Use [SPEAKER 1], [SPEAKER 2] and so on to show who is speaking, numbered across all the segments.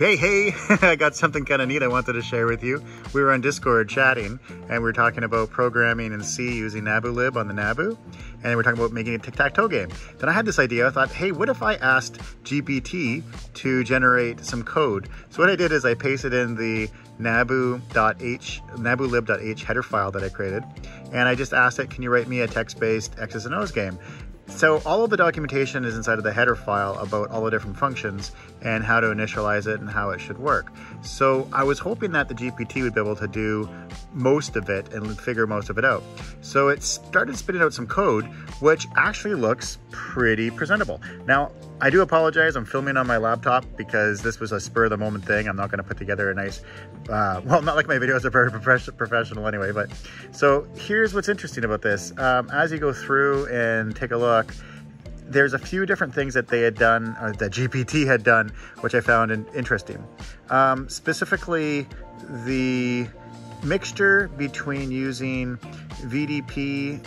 [SPEAKER 1] Hey, hey, I got something kind of neat I wanted to share with you. We were on Discord chatting and we were talking about programming in C using NabuLib on the Nabu. And we were talking about making a tic-tac-toe game. Then I had this idea, I thought, hey, what if I asked GPT to generate some code? So what I did is I pasted in the nabu.h, nabulib.h header file that I created. And I just asked it, can you write me a text-based X's and O's game? So all of the documentation is inside of the header file about all the different functions and how to initialize it and how it should work. So I was hoping that the GPT would be able to do most of it and figure most of it out. So it started spitting out some code, which actually looks pretty presentable. Now, I do apologize. I'm filming on my laptop because this was a spur of the moment thing. I'm not going to put together a nice, uh, well, not like my videos are very professional anyway, but so here's what's interesting about this. Um, as you go through and take a look, there's a few different things that they had done, or that GPT had done, which I found interesting. Um, specifically, the mixture between using VDP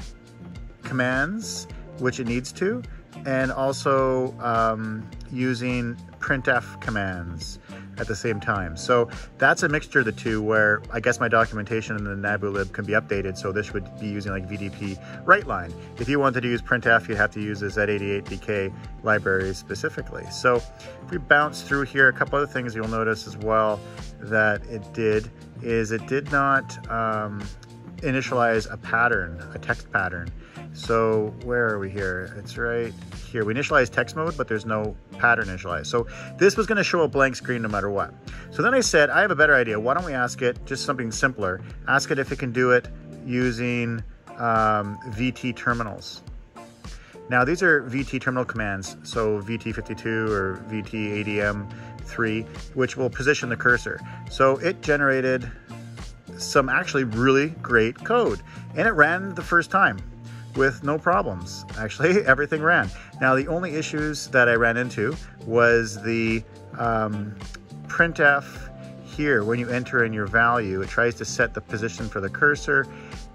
[SPEAKER 1] commands, which it needs to, and also um, using printf commands at the same time. So that's a mixture of the two where I guess my documentation in the NabuLib can be updated. So this would be using like VDP write line. If you wanted to use printf, you'd have to use the Z88DK library specifically. So if we bounce through here, a couple other things you'll notice as well that it did is it did not um, initialize a pattern, a text pattern. So where are we here? It's right here. We initialize text mode, but there's no pattern initialized. So this was gonna show a blank screen no matter what. So then I said, I have a better idea. Why don't we ask it just something simpler? Ask it if it can do it using um, VT terminals. Now these are VT terminal commands, so VT52 or VT ADM3, which will position the cursor. So it generated some actually really great code and it ran the first time with no problems. Actually, everything ran. Now, the only issues that I ran into was the um, printf here. When you enter in your value, it tries to set the position for the cursor.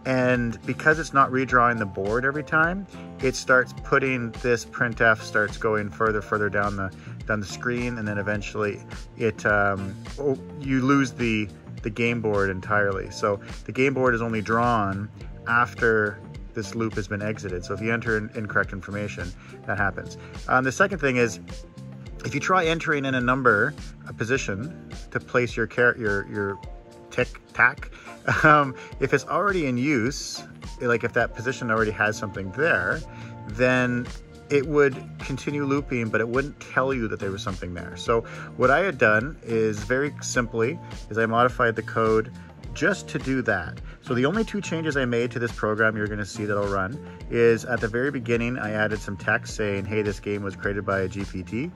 [SPEAKER 1] And because it's not redrawing the board every time, it starts putting this printf starts going further, further down the down the screen, and then eventually it um, oh, you lose the the game board entirely. So the game board is only drawn after this loop has been exited. So if you enter in incorrect information, that happens. Um, the second thing is, if you try entering in a number, a position to place your your your tick tack, um, if it's already in use, like if that position already has something there, then it would continue looping, but it wouldn't tell you that there was something there. So what I had done is very simply, is I modified the code just to do that. So the only two changes I made to this program you're gonna see that'll run is at the very beginning, I added some text saying, hey, this game was created by a GPT.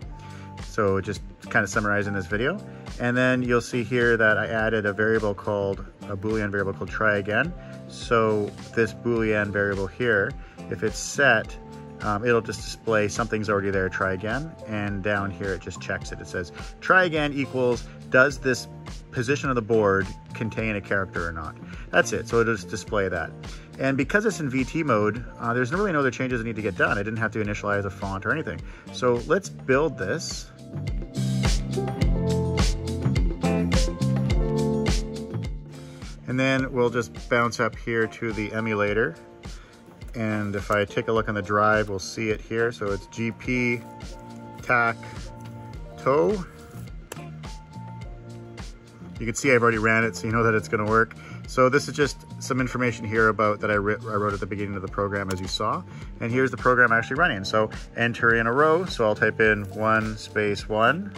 [SPEAKER 1] So just kind of summarizing this video. And then you'll see here that I added a variable called, a Boolean variable called try again. So this Boolean variable here, if it's set, um, it'll just display something's already there, try again. And down here, it just checks it. It says, try again equals, does this position of the board contain a character or not. That's it, so it'll just display that. And because it's in VT mode, uh, there's really no other changes that need to get done. I didn't have to initialize a font or anything. So let's build this. And then we'll just bounce up here to the emulator. And if I take a look on the drive, we'll see it here. So it's GP TAC toe you can see I've already ran it, so you know that it's gonna work. So this is just some information here about that I, I, wrote at the beginning of the program as you saw. And here's the program actually running. So enter in a row. So I'll type in one space one,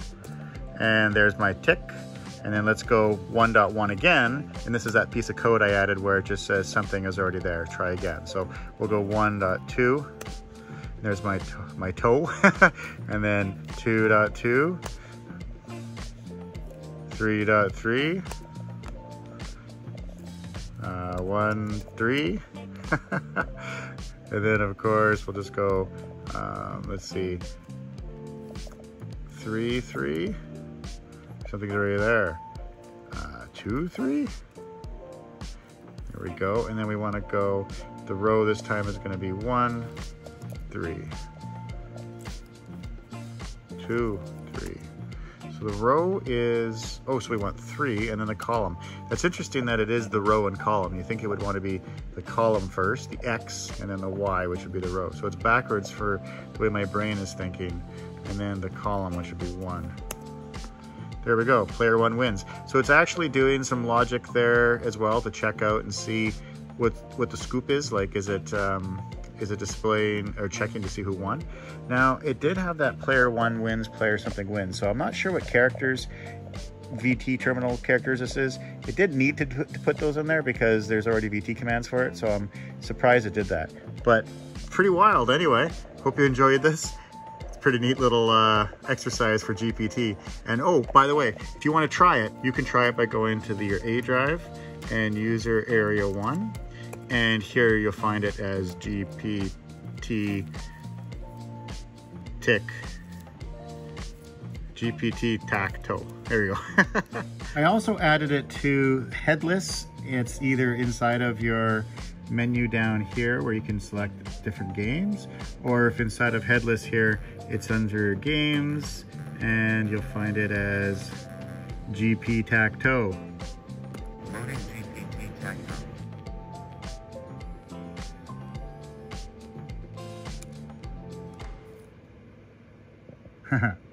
[SPEAKER 1] and there's my tick. And then let's go 1.1 again. And this is that piece of code I added where it just says something is already there, try again. So we'll go 1.2, there's my, my toe. and then 2.2, 3.3. Uh, 1, 3. and then, of course, we'll just go, um, let's see, 3, 3. Something's already there. Uh, 2, 3. There we go. And then we want to go, the row this time is going to be 1, 3. 2, 3. So So the row is, oh, so we want three, and then the column. That's interesting that it is the row and column. You think it would want to be the column first, the X, and then the Y, which would be the row. So it's backwards for the way my brain is thinking, and then the column, which would be one. There we go, player one wins. So it's actually doing some logic there as well to check out and see what what the scoop is. Like, is it um, is it displaying or checking to see who won? Now, it did have that player one wins, player something wins. So I'm not sure what characters, VT terminal characters this is. It did need to, to put those in there because there's already VT commands for it. So I'm surprised it did that. But pretty wild anyway. Hope you enjoyed this pretty neat little uh, exercise for GPT. And oh, by the way, if you want to try it, you can try it by going to the, your A drive and user area one. And here you'll find it as GPT tick GPT tacto. There you go. I also added it to headless. It's either inside of your menu down here where you can select different games, or if inside of headless here, it's under games and you'll find it as GP Tacto.